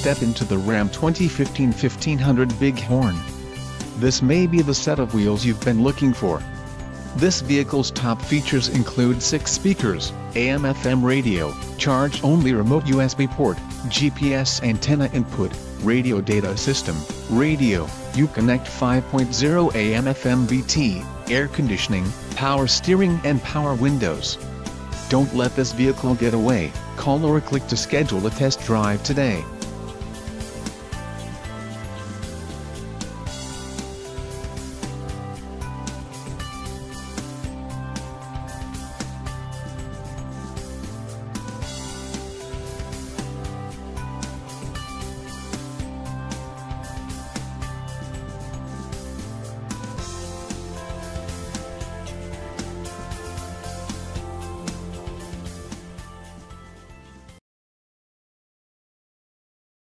step into the Ram 2015 1500 Bighorn. This may be the set of wheels you've been looking for. This vehicle's top features include 6 speakers, AM-FM radio, charge-only remote USB port, GPS antenna input, radio data system, radio, Uconnect 5.0 AM-FM BT, air conditioning, power steering and power windows. Don't let this vehicle get away, call or click to schedule a test drive today.